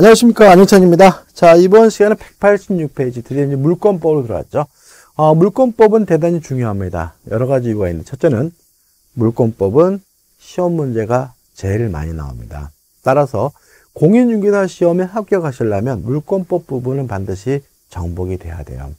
안녕하십니까 안영찬입니다. 자 이번 시간은 186페이지 드디어 이제 물권법으로 들어왔죠. 어, 물권법은 대단히 중요합니다. 여러 가지 이유가 있는데 첫째는 물권법은 시험 문제가 제일 많이 나옵니다. 따라서 공인중개사 시험에 합격하시려면 물권법 부분은 반드시 정복이 돼야 돼요.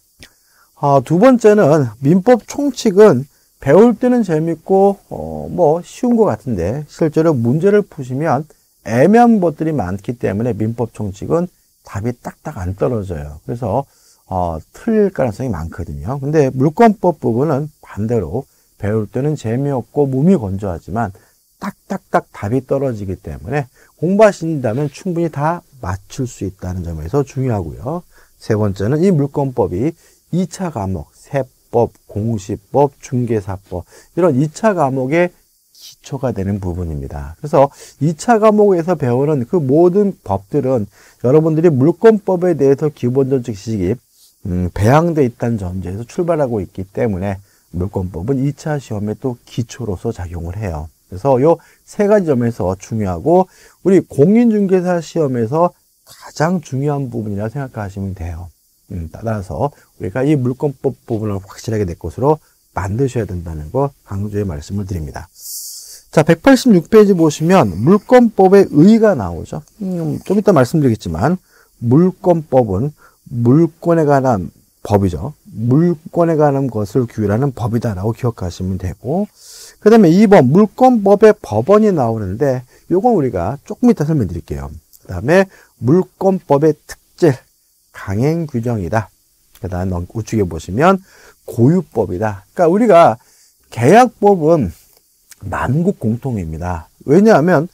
어, 두 번째는 민법 총칙은 배울 때는 재밌고 어, 뭐 쉬운 것 같은데 실제로 문제를 푸시면 애매한 것들이 많기 때문에 민법 총칙은 답이 딱딱 안 떨어져요. 그래서 어, 틀릴 가능성이 많거든요. 근데 물권법 부분은 반대로 배울 때는 재미없고 몸이 건조하지만 딱딱딱 답이 떨어지기 때문에 공부하신다면 충분히 다 맞출 수 있다는 점에서 중요하고요. 세 번째는 이 물권법이 2차 과목, 세법, 공시법, 중개사법 이런 2차 과목의 기초가 되는 부분입니다. 그래서 2차 과목에서 배우는 그 모든 법들은 여러분들이 물권법에 대해서 기본적인 지식이 음, 배양돼 있다는 전제에서 출발하고 있기 때문에 물권법은 2차 시험에 또 기초로서 작용을 해요. 그래서 요 세 가지 점에서 중요하고 우리 공인중개사 시험에서 가장 중요한 부분이라 생각하시면 돼요. 음, 따라서 우리가 이 물권법 부분을 확실하게 내 것으로 만드셔야 된다는 거 강조의 말씀을 드립니다. 자, 186페이지 보시면 물권법의 의가 나오죠. 음, 좀 이따 말씀드리겠지만 물권법은 물권에 관한 법이죠. 물권에 관한 것을 규율하는 법이다라고 기억하시면 되고 그 다음에 2번 물권법의 법원이 나오는데 요건 우리가 조금 이따 설명드릴게요. 그 다음에 물권법의 특질 강행 규정이다. 그 다음 우측에 보시면 고유법이다. 그러니까 우리가 계약법은 만국 공통입니다. 왜냐하면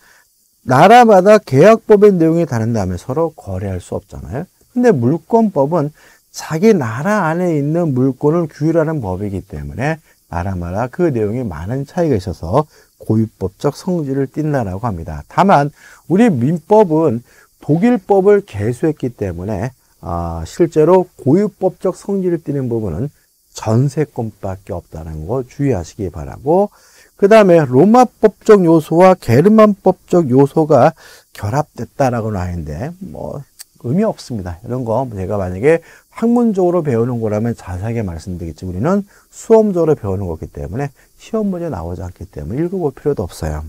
나라마다 계약법의 내용이 다른다면 서로 거래할 수 없잖아요. 근데 물권법은 자기 나라 안에 있는 물권을 규율하는 법이기 때문에 나라마다 그 내용이 많은 차이가 있어서 고유법적 성질을 띈다라고 합니다. 다만 우리 민법은 독일법을 개수했기 때문에 어, 실제로 고유법적 성질을 띠는 부분은 전세권밖에 없다는 거 주의하시기 바라고 그 다음에 로마법적 요소와 게르만법적 요소가 결합됐다라고 나는데 뭐 의미 없습니다. 이런 거 제가 만약에 학문적으로 배우는 거라면 자세하게 말씀드리겠지만 우리는 수험적으로 배우는 거기 때문에 시험 문제 나오지 않기 때문에 읽어볼 필요도 없어요.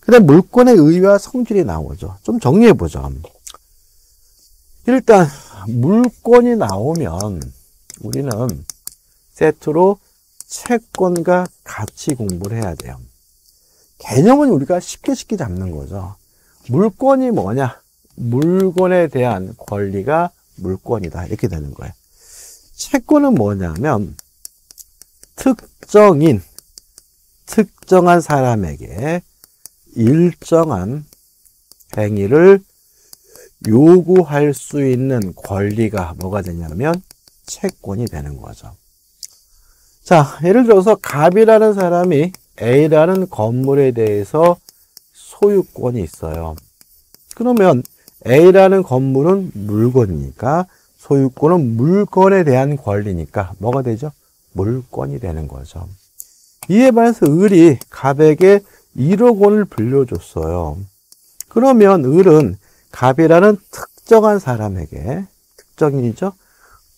그 다음 물권의 의와 성질이 나오죠. 좀 정리해 보죠. 일단 물권이 나오면 우리는 세트로 채권과 같이 공부를 해야 돼요. 개념은 우리가 쉽게 쉽게 잡는 거죠. 물권이 뭐냐? 물건에 대한 권리가 물권이다. 이렇게 되는 거예요. 채권은 뭐냐면 특정인, 특정한 사람에게 일정한 행위를 요구할 수 있는 권리가 뭐가 되냐면 채권이 되는 거죠. 자, 예를 들어서 갑이라는 사람이 A라는 건물에 대해서 소유권이 있어요. 그러면 A라는 건물은 물건이니까 소유권은 물건에 대한 권리니까 뭐가 되죠? 물건이 되는 거죠. 이에 반해서 을이 갑에게 1억 원을 빌려줬어요. 그러면 을은 갑이라는 특정한 사람에게 특정인이죠.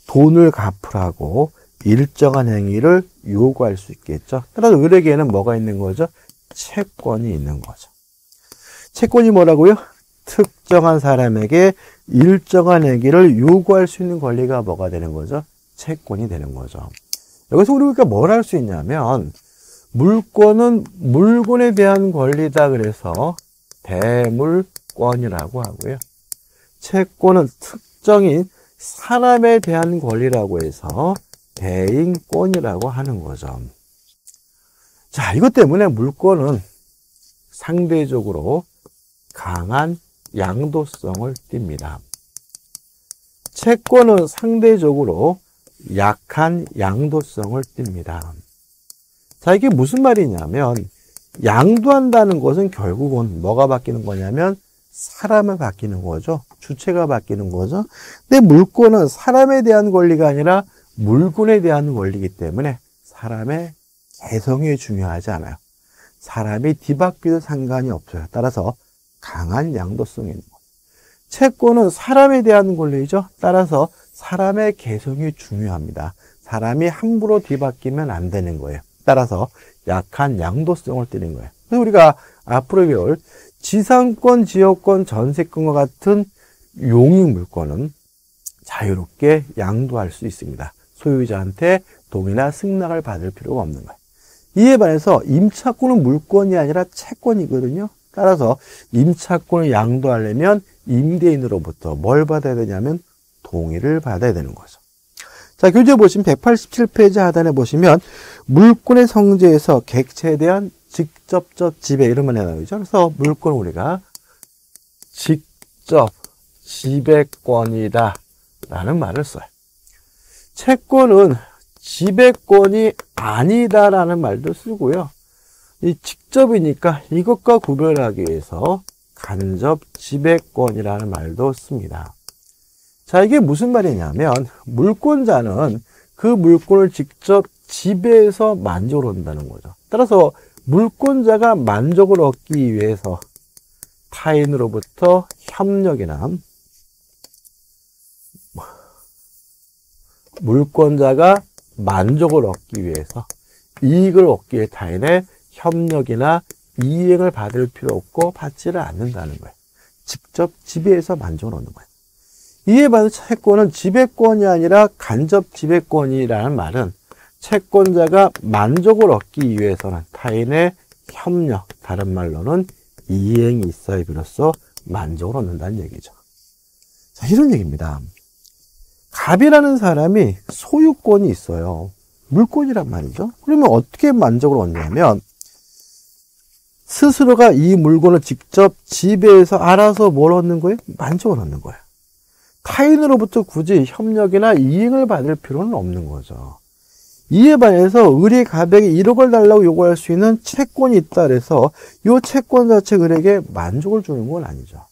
돈을 갚으라고 일정한 행위를 요구할 수 있겠죠. 따라서 을에게는 뭐가 있는 거죠? 채권이 있는 거죠. 채권이 뭐라고요? 특정한 사람에게 일정한 행위를 요구할 수 있는 권리가 뭐가 되는 거죠? 채권이 되는 거죠. 여기서 우리가 뭘 할 수 있냐면 물권은 물건에 대한 권리다 그래서 대물권이라고 하고요. 채권은 특정인 사람에 대한 권리라고 해서 대인권이라고 하는 거죠. 자, 이것 때문에 물권은 상대적으로 강한 양도성을 띱니다. 채권은 상대적으로 약한 양도성을 띱니다. 자, 이게 무슨 말이냐면, 양도한다는 것은 결국은 뭐가 바뀌는 거냐면, 사람을 바뀌는 거죠. 주체가 바뀌는 거죠. 근데 물권은 사람에 대한 권리가 아니라 물건에 대한 권리이기 때문에 사람의 개성이 중요하지 않아요. 사람이 뒤바뀌도 상관이 없어요. 따라서 강한 양도성이 있는 거예요. 채권은 사람에 대한 권리죠. 따라서 사람의 개성이 중요합니다. 사람이 함부로 뒤바뀌면 안 되는 거예요. 따라서 약한 양도성을 띠는 거예요. 그래서 우리가 앞으로 배울 지상권, 지역권, 전세권과 같은 용익 물건은 자유롭게 양도할 수 있습니다. 소유자한테 동의나 승낙을 받을 필요가 없는 거예요. 이에 반해서 임차권은 물건이 아니라 채권이거든요. 따라서 임차권을 양도하려면 임대인으로부터 뭘 받아야 되냐면 동의를 받아야 되는 거죠. 자, 교재 보시면 187페이지 하단에 보시면 물권의 성질에서 객체에 대한 직접적 지배 이런말 해나오죠. 그래서 물권 우리가 직접 지배권이다 라는 말을 써요. 채권은 지배권이 아니다라는 말도 쓰고요. 이 직접이니까 이것과 구별하기 위해서 간접 지배권이라는 말도 씁니다. 자, 이게 무슨 말이냐면 물권자는 그 물권을 직접 지배해서 만족을 한다는 거죠. 따라서 물권자가 만족을 얻기 위해서 타인으로부터 협력이나 물권자가 만족을 얻기 위해서 이익을 얻기 위해 타인의 협력이나 이행을 받을 필요 없고 받지를 않는다는 거예요. 직접 지배해서 만족을 얻는 거예요. 이에 반해 채권은 지배권이 아니라 간접 지배권이라는 말은 채권자가 만족을 얻기 위해서는 타인의 협력, 다른 말로는 이행이 있어야 비로소 만족을 얻는다는 얘기죠. 자, 이런 얘기입니다. 갑이라는 사람이 소유권이 있어요. 물권이란 말이죠. 그러면 어떻게 만족을 얻냐면 스스로가 이 물건을 직접 지배해서 알아서 뭘 얻는 거예요? 만족을 얻는 거예요. 타인으로부터 굳이 협력이나 이행을 받을 필요는 없는 거죠. 이에 반해서 의리 가백에 1억을 달라고 요구할 수 있는 채권이 있다 그래서 이 채권 자체 을에게 만족을 주는 건 아니죠.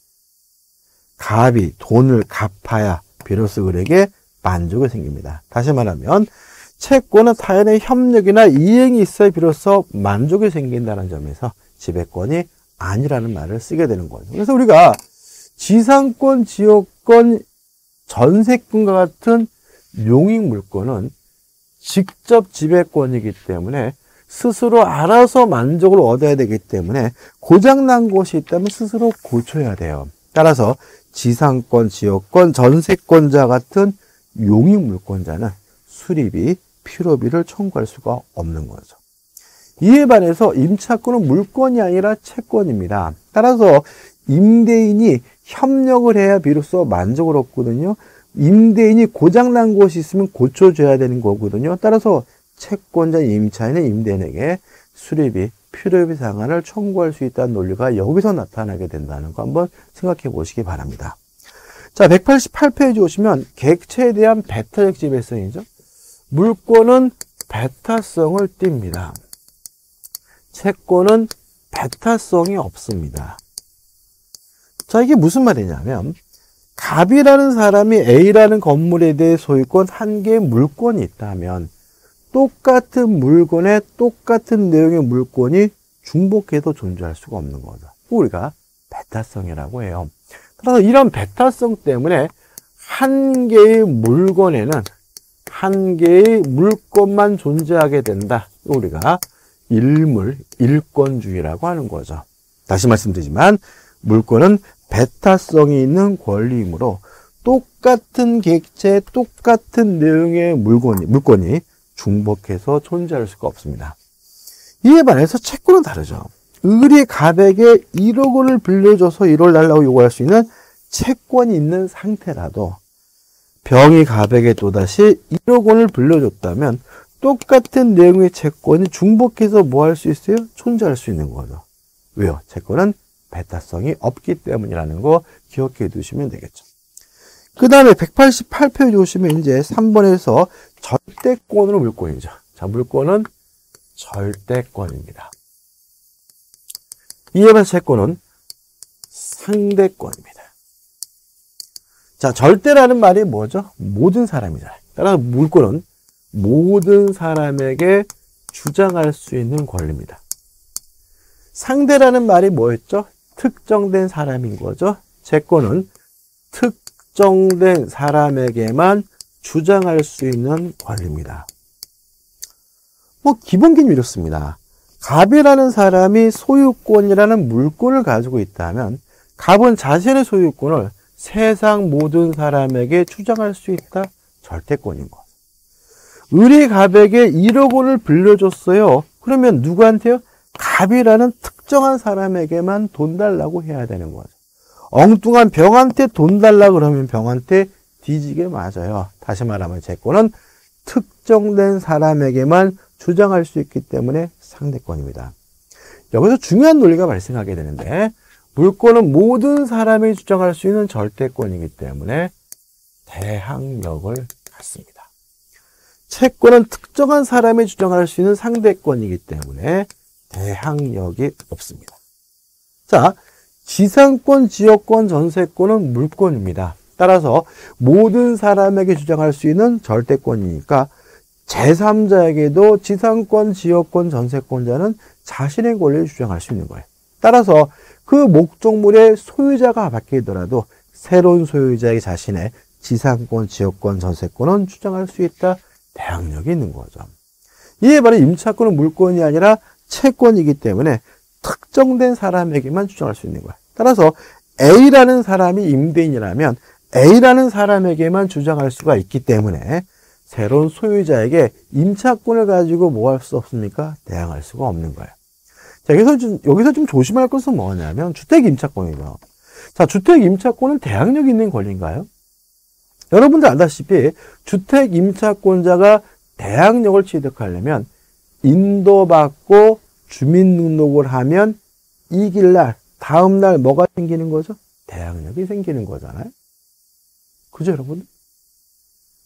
갑이 돈을 갚아야 비로소 을에게 만족이 생깁니다. 다시 말하면 채권은 타인의 협력이나 이행이 있어야 비로소 만족이 생긴다는 점에서 지배권이 아니라는 말을 쓰게 되는 거죠. 그래서 우리가 지상권, 지역권, 전세권과 같은 용익 물건은 직접 지배권이기 때문에 스스로 알아서 만족을 얻어야 되기 때문에 고장난 곳이 있다면 스스로 고쳐야 돼요. 따라서 지상권, 지역권, 전세권자 같은 용익 물권자는 수리비, 필요비를 청구할 수가 없는 거죠. 이에 반해서 임차권은 물권이 아니라 채권입니다. 따라서 임대인이 협력을 해야 비로소 만족을 얻거든요. 임대인이 고장난 곳이 있으면 고쳐줘야 되는 거거든요. 따라서 채권자 임차인은 임대인에게 수리비, 필요비 상한을 청구할 수 있다는 논리가 여기서 나타나게 된다는 거 한번 생각해 보시기 바랍니다. 자, 188페이지 오시면 객체에 대한 배타적 지배성이죠. 물권은 배타성을 띱니다. 채권은 배타성이 없습니다. 자, 이게 무슨 말이냐면 갑이라는 사람이 A라는 건물에 대해 소유권 한 개의 물건이 있다면 똑같은 물건에 똑같은 내용의 물건이 중복해도 존재할 수가 없는 거죠. 우리가 베타성이라고 해요. 따라서 이런 베타성 때문에 한 개의 물건에는 한 개의 물건만 존재하게 된다. 우리가 일물, 일권주의라고 하는 거죠. 다시 말씀드리지만 물건은 베타성이 있는 권리이므로 똑같은 객체, 똑같은 내용의 물건이, 물건이 중복해서 존재할 수가 없습니다. 이에 반해서 채권은 다르죠. 을이 갑에게 1억 원을 빌려줘서 1월 달라고 요구할 수 있는 채권이 있는 상태라도 병이 갑에게 또다시 1억 원을 빌려줬다면 똑같은 내용의 채권이 중복해서 뭐 할 수 있어요? 존재할 수 있는 거죠. 왜요? 채권은 배타성이 없기 때문이라는 거 기억해 두시면 되겠죠. 그 다음에 188페이지 오시면 이제 3번에서 절대권으로 물권이죠. 자, 물권은 절대권입니다. 이에 반해 채권은 상대권입니다. 자, 절대라는 말이 뭐죠? 모든 사람이잖아요. 따라서 물권은 모든 사람에게 주장할 수 있는 권리입니다. 상대라는 말이 뭐였죠? 특정된 사람인 거죠. 채권은 특정된 사람에게만 주장할 수 있는 권리입니다. 뭐 기본기는 이렇습니다. 갑이라는 사람이 소유권이라는 물권을 가지고 있다면 갑은 자신의 소유권을 세상 모든 사람에게 주장할 수 있다. 절대권인 것. 을이 갑에게 1억 원을 빌려줬어요. 그러면 누구한테요? 갑이라는 특정한 사람에게만 돈 달라고 해야 되는 거죠. 엉뚱한 병한테 돈 달라 그러면 병한테 뒤지게 맞아요. 다시 말하면 제권은 특정된 사람에게만 주장할 수 있기 때문에 상대권입니다. 여기서 중요한 논리가 발생하게 되는데 물권은 모든 사람이 주장할 수 있는 절대권이기 때문에 대항력을 갖습니다. 채권은 특정한 사람이 주장할 수 있는 상대권이기 때문에 대항력이 없습니다. 자, 지상권, 지역권, 전세권은 물권입니다. 따라서 모든 사람에게 주장할 수 있는 절대권이니까 제3자에게도 지상권, 지역권, 전세권자는 자신의 권리를 주장할 수 있는 거예요. 따라서 그 목적물의 소유자가 바뀌더라도 새로운 소유자에게 자신의 지상권, 지역권, 전세권은 주장할 수 있다. 대항력이 있는 거죠. 이에 바로 임차권은 물권이 아니라 채권이기 때문에 특정된 사람에게만 주장할 수 있는 거야. 따라서 A라는 사람이 임대인이라면 A라는 사람에게만 주장할 수가 있기 때문에 새로운 소유자에게 임차권을 가지고 뭐 할 수 없습니까? 대항할 수가 없는 거예요. 자, 여기서 좀, 여기서 좀 조심할 것은 뭐냐면 주택 임차권이죠. 자, 주택 임차권은 대항력 있는 권리인가요? 여러분들 알다시피 주택 임차권자가 대항력을 취득하려면 인도받고 주민등록을 하면 이길 날, 다음 날 뭐가 생기는 거죠? 대항력이 생기는 거잖아요. 그죠, 여러분?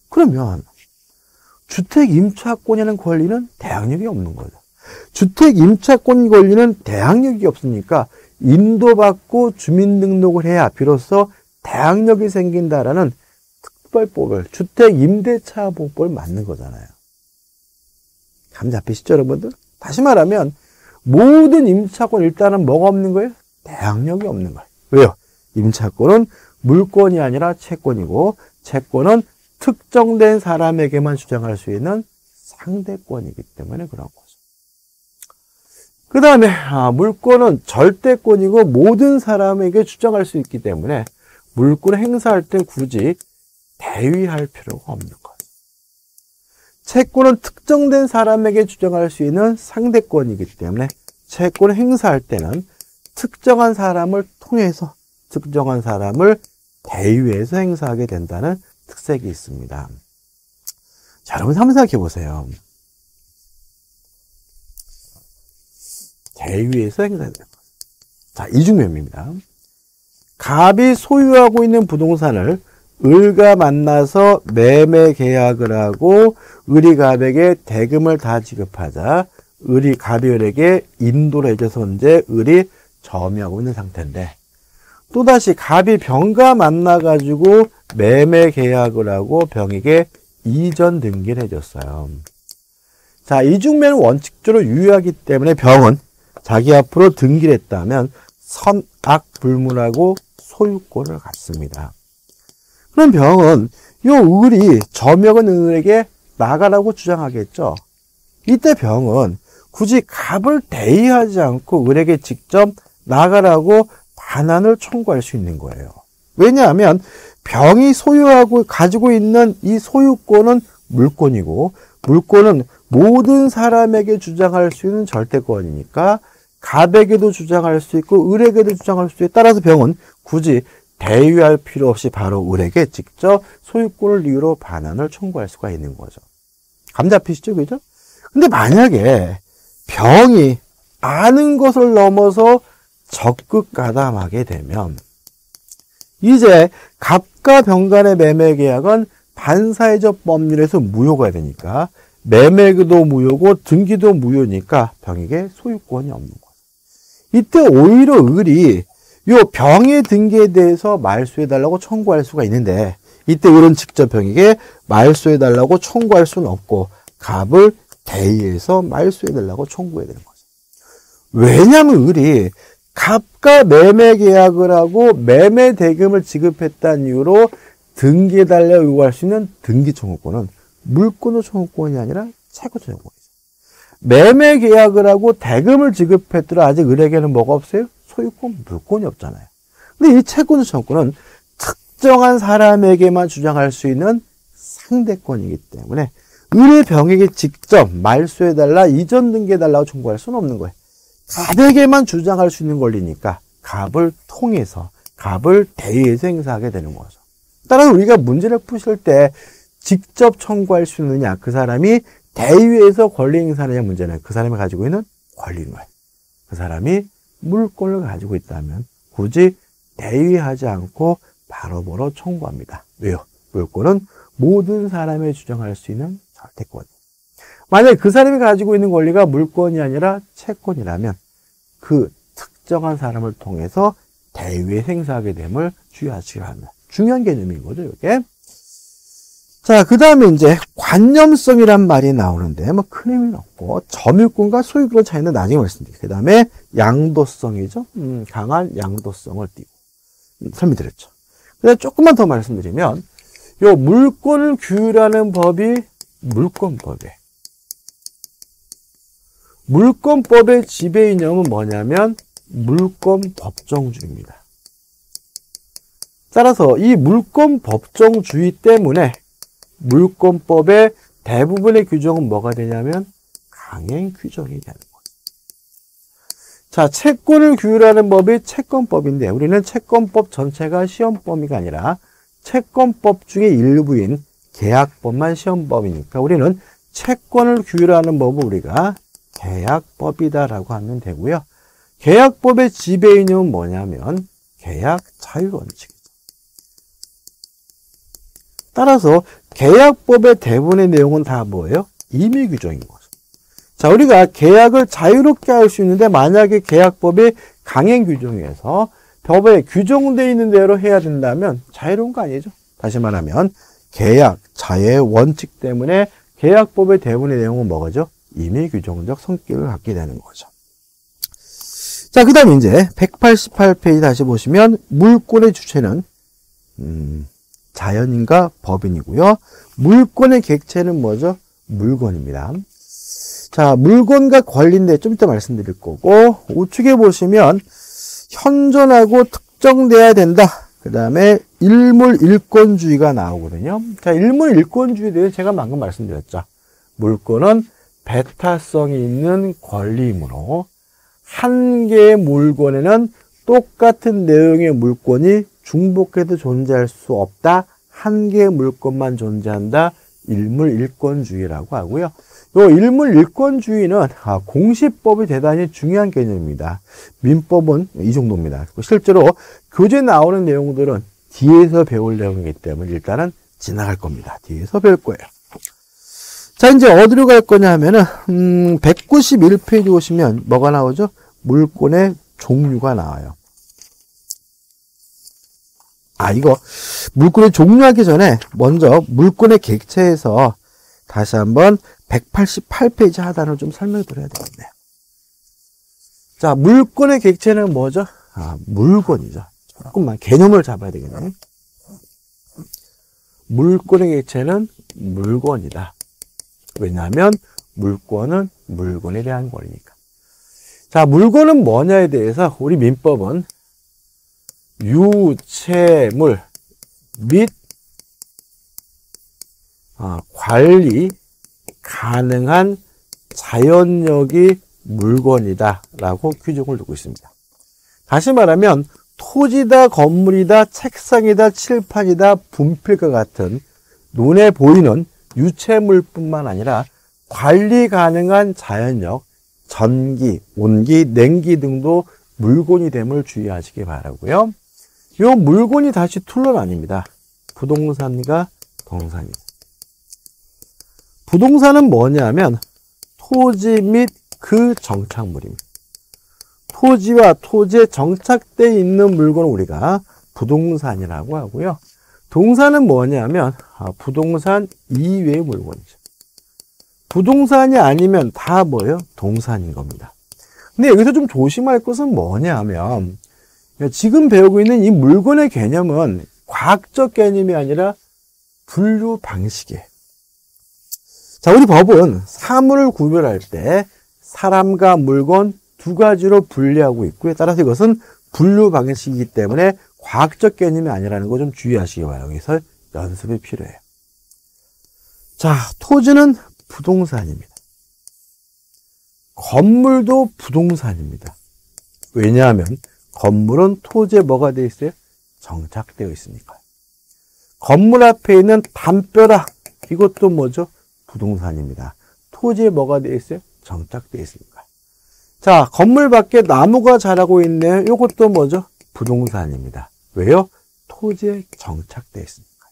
그러면 주택 임차권이라는 권리는 대항력이 없는 거죠. 주택 임차권 권리는 대항력이 없으니까 인도받고 주민등록을 해야 비로소 대항력이 생긴다라는 특별법을 주택 임대차 보법을 맞는 거잖아요. 감 잡히시죠, 여러분들? 다시 말하면 모든 임차권 일단은 뭐가 없는 거예요? 대항력이 없는 거예요. 왜요? 임차권은 물권이 아니라 채권이고 채권은 특정된 사람에게만 주장할 수 있는 상대권이기 때문에 그런 거죠. 그 다음에 아, 물권은 절대권이고 모든 사람에게 주장할 수 있기 때문에 물권을 행사할 때 굳이 대위할 필요가 없는 거예요. 채권은 특정된 사람에게 주장할 수 있는 상대권이기 때문에 채권을 행사할 때는 특정한 사람을 통해서 특정한 사람을 대위해서 행사하게 된다는 특색이 있습니다. 자, 여러분 생각해 보세요. 대위에서 것. 자, 이중면입니다. 갑이 소유하고 있는 부동산을 을과 만나서 매매 계약을 하고 을이 갑에게 대금을 다 지급하자 을이 갑이 을에게 인도를 해줘서 이제 을이 점유하고 있는 상태인데 또다시 갑이 병과 만나가지고 매매 계약을 하고 병에게 이전 등기를 해줬어요. 자, 이중매는 원칙적으로 유효하기 때문에 병은 자기 앞으로 등기를 했다면 선악 불문하고 소유권을 갖습니다. 그럼 병은 요 을이 저명은 을에게 나가라고 주장하겠죠. 이때 병은 굳이 갑을 대의하지 않고 을에게 직접 나가라고 반환을 청구할 수 있는 거예요. 왜냐하면 병이 소유하고 가지고 있는 이 소유권은 물권이고 물권은 모든 사람에게 주장할 수 있는 절대권이니까 갑에게도 주장할 수 있고 을에게도 주장할 수 있고 따라서 병은 굳이 대위할 필요 없이 바로 을에게 직접 소유권을 이유로 반환을 청구할 수가 있는 거죠. 감 잡히시죠? 그죠? 근데 만약에 병이 아는 것을 넘어서 적극 가담하게 되면 이제 갑과 병 간의 매매 계약은 반사회적 법률에서 무효가 되니까 매매도 무효고 등기도 무효니까 병에게 소유권이 없는 거예요. 이때 오히려 을이 요 병의 등기에 대해서 말소해달라고 청구할 수가 있는데 이때 을은 직접 병에게 말소해달라고 청구할 수는 없고 갑을 대의해서 말소해달라고 청구해야 되는 거죠. 왜냐하면 을이 갑과 매매 계약을 하고 매매 대금을 지급했다는 이유로 등기에 달려 요구할 수 있는 등기 청구권은 물권의 청구권이 아니라 채권 청구권이죠. 매매 계약을 하고 대금을 지급했더라 아직 을에게는 뭐가 없어요? 소유권, 물권이 없잖아요. 근데 이 채권 청구권은 특정한 사람에게만 주장할 수 있는 상대권이기 때문에 을의 병에게 직접 말소해달라, 이전 등기해달라고 청구할 수는 없는 거예요. 갑에게만 주장할 수 있는 권리니까 갑을 통해서 갑을 대의해서 행사하게 되는 거죠. 따라서 우리가 문제를 푸실 때 직접 청구할 수 있느냐, 그 사람이 대의에서 권리 행사하느냐 문제는 그 사람이 가지고 있는 거예요. 그 사람이 물권을 가지고 있다면 굳이 대의하지 않고 바로바로 청구합니다. 왜요? 물권은 모든 사람이 주장할 수 있는 절대권. 만약 그 사람이 가지고 있는 권리가 물권이 아니라 채권이라면 그 특정한 사람을 통해서 대위에 생사하게 됨을 주의하시기 바랍니다. 중요한 개념인 거죠, 이게. 자, 그 다음에 이제 관념성이란 말이 나오는데, 뭐 큰 의미는 없고, 점유권과 소유권 차이는 나중에 말씀드릴게요. 그 다음에 양도성이죠. 음, 강한 양도성을 띄고. 설명드렸죠. 그 다음에 조금만 더 말씀드리면, 요 물권을 규율하는 법이 물권법이에요. 물권법의 지배 이념은 뭐냐면 물권 법정주의입니다. 따라서 이 물권 법정주의 때문에 물권법의 대부분의 규정은 뭐가 되냐면 강행 규정이 되는 거죠. 자, 채권을 규율하는 법이 채권법인데 우리는 채권법 전체가 시험 범위가 아니라 채권법 중에 일부인 계약법만 시험법이니까 우리는 채권을 규율하는 법을 우리가 계약법이다라고 하면 되고요. 계약법의 지배인은 뭐냐면 계약 자유 원칙이죠. 따라서 계약법의 대부분의 내용은 다 뭐예요? 임의 규정인 거죠. 자, 우리가 계약을 자유롭게 할 수 있는데 만약에 계약법의 강행 규정에서 법에 규정되어 있는 대로 해야 된다면 자유로운 거 아니죠? 다시 말하면 계약 자유의 원칙 때문에 계약법의 대부분의 내용은 뭐가죠? 임의 규정적 성격을 갖게 되는 거죠. 자, 그 다음에 이제 188페이지 다시 보시면 물권의 주체는 음, 자연인과 법인이고요. 물권의 객체는 뭐죠? 물건입니다. 자, 물건과 관련된 좀 이따 말씀드릴 거고 우측에 보시면 현존하고 특정돼야 된다. 그 다음에 일물 일권주의가 나오거든요. 자, 일물 일권주의에 대해서 제가 방금 말씀드렸죠. 물건은 배타성이 있는 권리이므로 한 개의 물건에는 똑같은 내용의 물건이 중복해도 존재할 수 없다. 한 개의 물건만 존재한다. 일물일권주의라고 하고요. 이 일물일권주의는 아, 공시법이 대단히 중요한 개념입니다. 민법은 이 정도입니다. 실제로 교재 나오는 내용들은 뒤에서 배울 내용이기 때문에 일단은 지나갈 겁니다. 뒤에서 배울 거예요. 자, 이제 어디로 갈 거냐 하면은, 음, 191페이지 오시면 뭐가 나오죠? 물권의 종류가 나와요. 아, 이거, 물권의 종류하기 전에 먼저 물권의 객체에서 다시 한번 188페이지 하단을 좀 설명해 드려야 되겠네요. 자, 물권의 객체는 뭐죠? 아, 물건이죠. 조금만 개념을 잡아야 되겠네. 물권의 객체는 물건이다. 왜냐하면 물권은 물건에 대한 권리니까. 자, 물건은 뭐냐에 대해서 우리 민법은 유채물 및 아, 관리 가능한 자연력이 물건이다 라고 규정을 두고 있습니다. 다시 말하면 토지다 건물이다 책상이다 칠판이다 분필과 같은 눈에 보이는 유체물뿐만 아니라 관리 가능한 자연력, 전기, 온기, 냉기 등도 물건이 됨을 주의하시기 바라고요. 이 물건이 다시 툴론 아닙니다. 부동산과 동산입니다. 부동산은 뭐냐면 토지 및 그 정착물입니다. 토지와 토지에 정착되어 있는 물건을 우리가 부동산이라고 하고요. 동산은 뭐냐면 아, 부동산 이외의 물건이죠. 부동산이 아니면 다 뭐예요? 동산인 겁니다. 근데 여기서 좀 조심할 것은 뭐냐 하면 지금 배우고 있는 이 물건의 개념은 과학적 개념이 아니라 분류 방식이에요. 자, 우리 법은 사물을 구별할 때 사람과 물건 두 가지로 분리하고 있고요. 따라서 이것은 분류 방식이기 때문에 과학적 개념이 아니라는 거 좀 주의하시기 바라요. 여기서 연습이 필요해요. 자, 토지는 부동산입니다. 건물도 부동산입니다. 왜냐하면 건물은 토지에 뭐가 되어 있어요? 정착되어 있으니까요. 건물 앞에 있는 담벼락 이것도 뭐죠? 부동산입니다. 토지에 뭐가 되어 있어요? 정착되어 있으니까. 자, 건물 밖에 나무가 자라고 있네요. 이것도 뭐죠? 부동산입니다. 왜요? 토지에 정착되어 있으니까.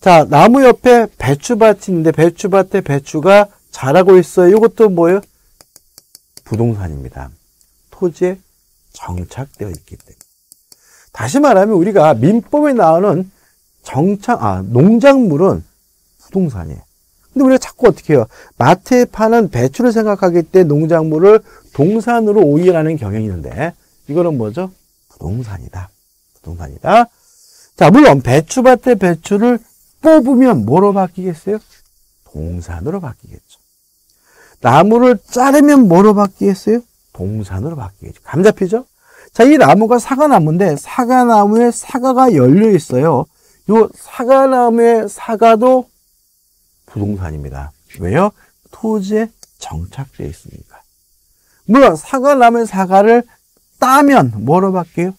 자, 나무 옆에 배추밭이 있는데 배추밭에 배추가 자라고 있어요. 이것도 뭐예요? 부동산입니다. 토지에 정착되어 있기 때문에. 다시 말하면 우리가 민법에 나오는 정착, 아, 농작물은 부동산이에요. 근데 우리가 자꾸 어떻게 해요? 마트에 파는 배추를 생각하기 때 농작물을 동산으로 오인하는 경향이 있는데, 이거는 뭐죠? 부동산이다. 부동산이다. 자, 물론 배추밭에 배추를 뽑으면 뭐로 바뀌겠어요? 동산으로 바뀌겠죠. 나무를 자르면 뭐로 바뀌겠어요? 동산으로 바뀌겠죠. 감 잡히죠? 자, 이 나무가 사과나무인데 사과나무에 사과가 열려 있어요. 이 사과나무의 사과도 부동산입니다. 왜요? 토지에 정착되어 있으니까. 물론 사과나무의 사과를 따면 뭐로 바뀌어요?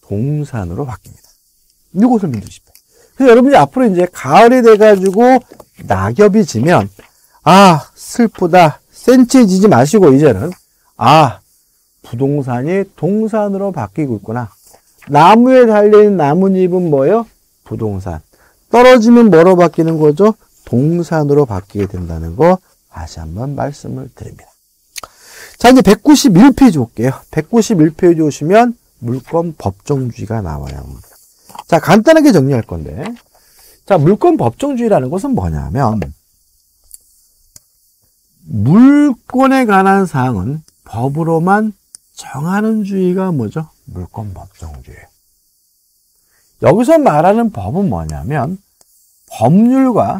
동산으로 바뀝니다. 이것을 믿으십시오. 그래서 여러분이 앞으로 이제 가을이 돼가지고 낙엽이 지면 아 슬프다 센치지지 마시고 이제는 아 부동산이 동산으로 바뀌고 있구나. 나무에 달린 나뭇잎은 뭐예요? 부동산. 떨어지면 뭐로 바뀌는 거죠? 동산으로 바뀌게 된다는 거 다시 한번 말씀을 드립니다. 자, 이제 191페이지 볼게요. 191페이지 오시면 물권 법정주의가 나와요. 자, 간단하게 정리할 건데. 자, 물권 법정주의라는 것은 뭐냐면, 물권에 관한 사항은 법으로만 정하는 주의가 뭐죠? 물권 법정주의. 여기서 말하는 법은 뭐냐면, 법률과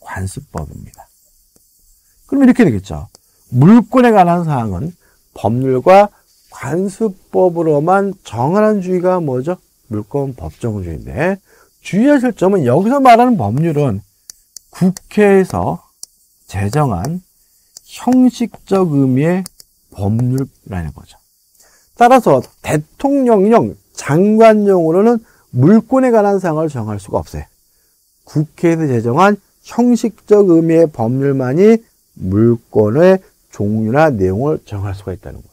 관습법입니다. 그럼 이렇게 되겠죠. 물권에 관한 사항은 법률과 관습법으로만 정하는 주의가 뭐죠? 물권 법정주의인데 주의하실 점은 여기서 말하는 법률은 국회에서 제정한 형식적 의미의 법률이라는 거죠. 따라서 대통령령, 장관령으로는 물권에 관한 사항을 정할 수가 없어요. 국회에서 제정한 형식적 의미의 법률만이 물권의 종류나 내용을 정할 수가 있다는 거죠.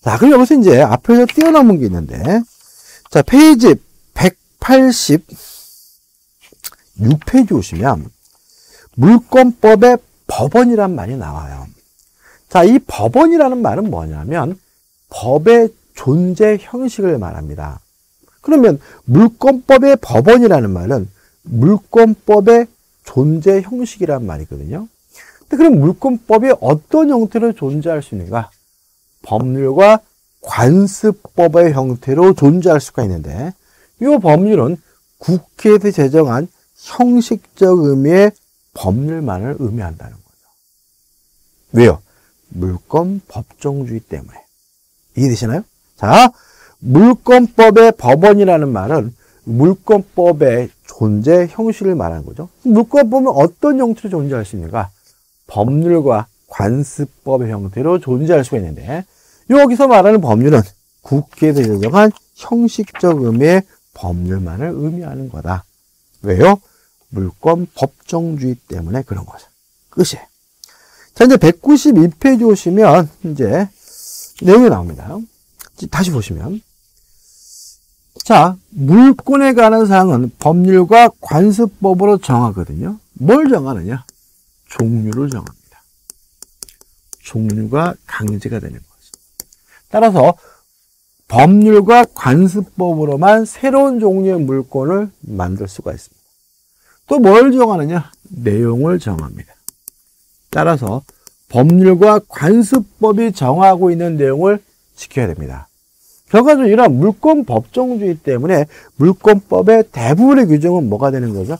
자, 그럼 여기서 이제 앞에서 뛰어넘은 게 있는데, 자, 페이지 186페이지 오시면, 물권법의 법원이란 말이 나와요. 자, 이 법원이라는 말은 뭐냐면, 법의 존재 형식을 말합니다. 그러면 물권법의 법원이라는 말은 물권법의 존재 형식이란 말이거든요. 그럼 물권법이 어떤 형태로 존재할 수 있는가? 법률과 관습법의 형태로 존재할 수가 있는데 이 법률은 국회에서 제정한 형식적 의미의 법률만을 의미한다는 거죠. 왜요? 물권 법정주의 때문에. 이해되시나요? 자, 물권법의 법원이라는 말은 물권법의 존재 형식을 말하는 거죠. 물권법은 어떤 형태로 존재할 수 있는가? 법률과 관습법의 형태로 존재할 수가 있는데 여기서 말하는 법률은 국회에서 제정한 형식적 의미의 법률만을 의미하는 거다. 왜요? 물권 법정주의 때문에 그런 거죠. 끝이에요. 자, 이제 192페이지 오시면 이제 내용이 나옵니다. 다시 보시면 자, 물권에 관한 사항은 법률과 관습법으로 정하거든요. 뭘 정하느냐? 종류를 정합니다. 종류가 강제가 되는 거죠. 따라서 법률과 관습법으로만 새로운 종류의 물건을 만들 수가 있습니다. 또 뭘 정하느냐? 내용을 정합니다. 따라서 법률과 관습법이 정하고 있는 내용을 지켜야 됩니다. 결과적으로 이런 물권 법정주의 때문에 물권법의 대부분의 규정은 뭐가 되는 거죠?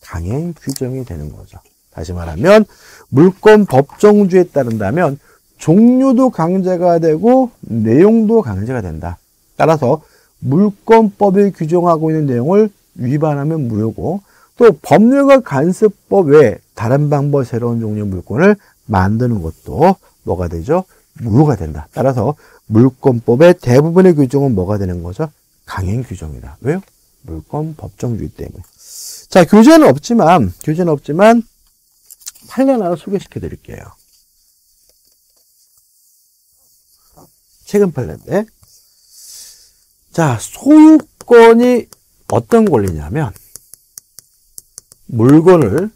강행 규정이 되는 거죠. 다시 말하면 물권 법정주의에 따른다면 종류도 강제가 되고 내용도 강제가 된다. 따라서 물권법이 규정하고 있는 내용을 위반하면 무효고 또 법률과 간습법 외에 다른 방법 새로운 종류의 물권을 만드는 것도 뭐가 되죠? 무효가 된다. 따라서 물권법의 대부분의 규정은 뭐가 되는 거죠? 강행 규정이다. 왜요? 물권 법정주의 때문에. 자, 교재는 없지만, 교재는 없지만, 판례 하나 소개시켜 드릴게요. 최근 판례인데. 자, 소유권이 어떤 권리냐면, 물건을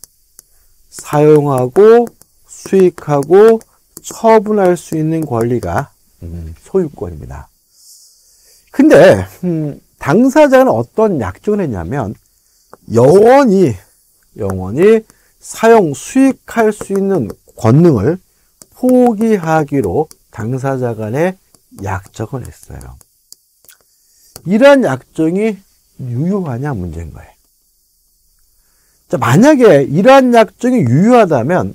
사용하고 수익하고 처분할 수 있는 권리가 음, 소유권입니다. 근데 음, 당사자는 어떤 약정을 했냐면 영원히 영원히 사용 수익할 수 있는 권능을 포기하기로 당사자 간에 약정을 했어요. 이러한 약정이 유효하냐 문제인 거예요. 자, 만약에 이러한 약정이 유효하다면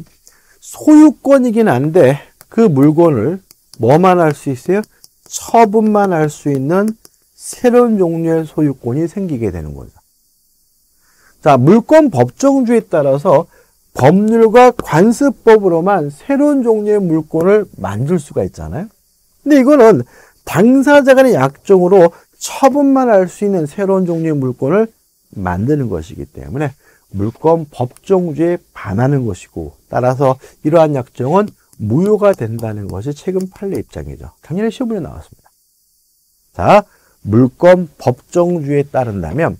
소유권이긴 한데 그 물건을 뭐만 할 수 있어요? 처분만 할 수 있는 새로운 종류의 소유권이 생기게 되는 거죠. 자, 물권 법정주의에 따라서 법률과 관습법으로만 새로운 종류의 물권을 만들 수가 있잖아요. 근데 이거는 당사자 간의 약정으로 처분만 할 수 있는 새로운 종류의 물권을 만드는 것이기 때문에 물권 법정주의에 반하는 것이고 따라서 이러한 약정은 무효가 된다는 것이 최근 판례 입장이죠. 작년에 시험문에 나왔습니다. 자, 물권 법정주의에 따른다면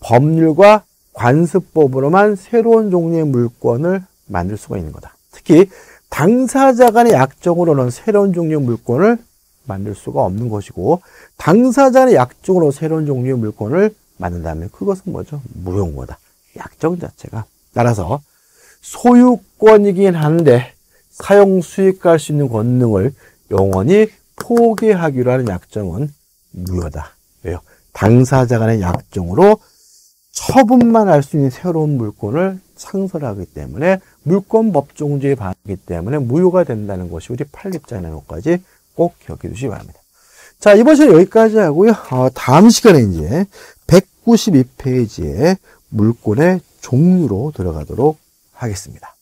법률과 관습법으로만 새로운 종류의 물권을 만들 수가 있는 거다. 특히 당사자 간의 약정으로는 새로운 종류의 물권을 만들 수가 없는 것이고 당사자 간의 약정으로 새로운 종류의 물권을 만든다면 그것은 뭐죠? 무효인 거다. 약정 자체가. 따라서 소유권이긴 한데 사용 수익할 수 있는 권능을 영원히 포기하기로 하는 약정은 무효다. 왜요? 당사자 간의 약정으로 처분만 할 수 있는 새로운 물권을 상설하기 때문에 물권 법정주의에 반하기 때문에 무효가 된다는 것이 우리 판립자의 것까지 꼭 기억해 주시기 바랍니다. 자, 이번 시간 여기까지 하고요. 어, 다음 시간에 이제 192페이지에 물권의 종류로 들어가도록 하겠습니다.